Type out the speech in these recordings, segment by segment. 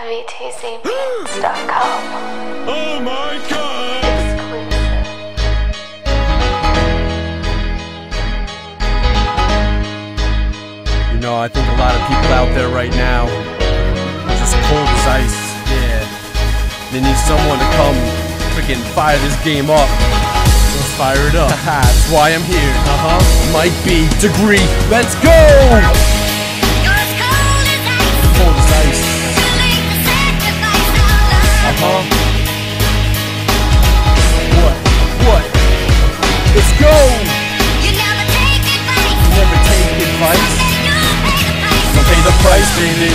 VTZBeats.com. Oh my god! Exclusive. You know, I think a lot of people out there right now are just cold as ice. Yeah. They need someone to come freaking fire this game up. Let's fire it up. That's why I'm here. Uh huh. Mike B degree. Let's go! Huh. What? What? Let's go! You never take advice. You never take advice. Don't pay the price, baby.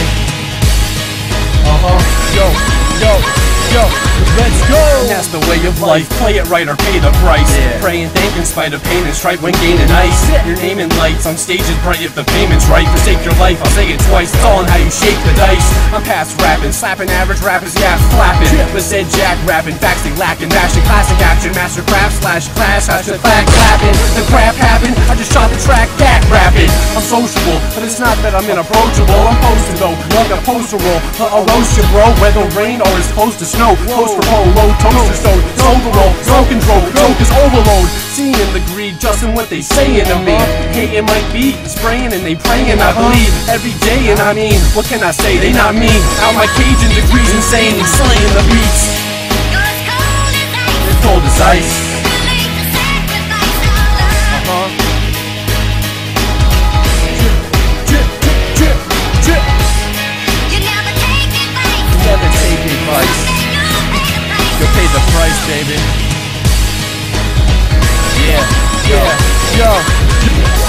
Uh huh. Yo, yo, yo. Let's go. That's the way of life. Play it right or pay the price. Yeah. Pray and thank in spite of pain and strife when gaining ice. Your name in lights on stage is bright if the payment's right. Forsake your life, I'll say it twice. It's all in how you shake the dice. I'm past rapping, slapping average rappers, yeah, flapping. But said Jack rapping, facts they lacking. Mashing classic action, master craft slash clash, hash the clack clapping. The crap happened, I just shot the track, that rapping. I'm sociable, but it's not that I'm inapproachable. I'm posted though, like a poster roll. I'll roast you, bro, whether rain or it's close to snow. Poster roll, low toaster stone, overall, no control, jokers overload. Seeing the greed, just in what they saying to me. Hey, it might be spraying and they praying, I believe every day. And I mean, what can I say? They not me. Out my cage in degrees, insane slaying the beats. It's cold as ice. Yo.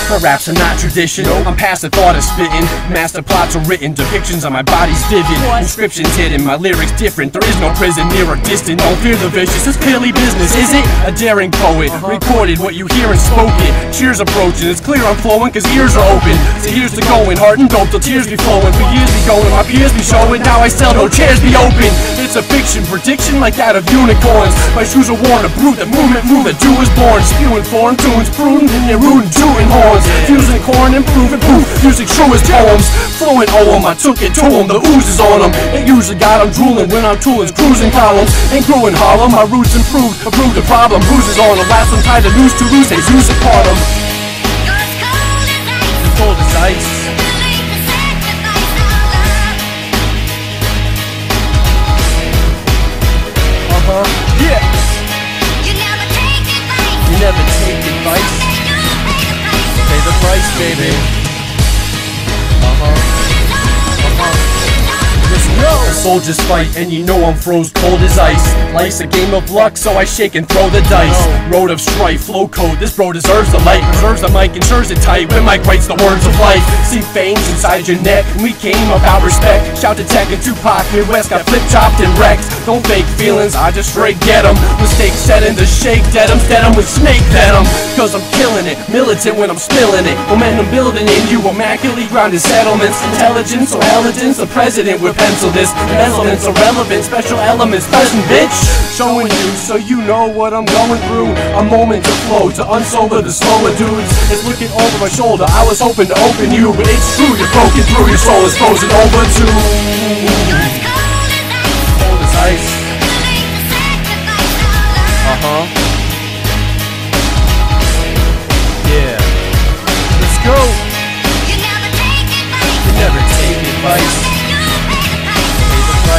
My raps are not tradition. I'm past the thought of spitting. Master plots are written, depictions on my body's vivid. Inscriptions hidden, my lyrics different. There is no prison near or distant. Don't fear the vicious, it's clearly business, is it? A daring poet, uh-huh. recorded what you hear and spoken. Cheers approaching, it's clear I'm flowing, cause ears are open. So here's to going, heart and dope till tears be flowing. For years be going, my peers be showing. Now I sell, no chairs be open. A fiction, prediction like that of unicorns. My shoes are worn, a brute, the movement, move, the Jew is born. Spewing foreign tunes, prudent in your rootin', tootin' horns. Fusing corn and proving proof, music true as poems. Flowing OM, I took it to 'em, the ooze is on 'em. It usually got 'em drooling when I'm tooling, cruising columns. Ain't growing hollow, my roots improved, approved the problem. Bruises on on 'em, last one tied to lose to lose, Jesus upon 'em. Cold as ice. Never take advice. Pay the price, baby. Soldiers fight, and you know I'm froze cold as ice. Life's a game of luck, so I shake and throw the dice. Road of strife, flow code. This bro deserves the light, preserves the mic, ensures it tight. When Mike writes the words of life, see fangs inside your neck. We came about respect. Shout to Tech and Tupac, Midwest got flip chopped and wrecked. Don't fake feelings, I just straight get 'em. Mistakes set in the shake dead 'em, dead 'em with snake venom. Cause I'm killing it, militant when I'm spilling it. Momentum building in you, immaculately grounded settlements. Intelligence or elegance, the president would pencil this. Embezzlements irrelevant, special elements present, bitch. Showing you so you know what I'm going through. A moment to flow, to unsober the slower dudes. It's looking over my shoulder, I was hoping to open you, but it's true, you're broken through, your soul is frozen over too. Cold as ice. Uh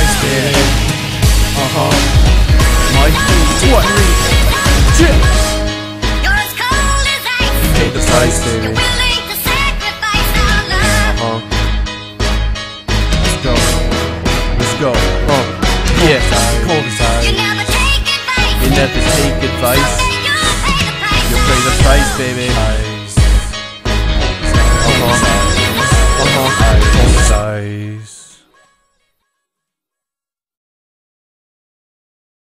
Pay the price, baby. Uh huh. My feet. What? Chip. Pay the price, baby. Uh huh. Let's go. Let's go. Uh. Yeah. Cold as ice. You never take advice. You'll pay the price, baby.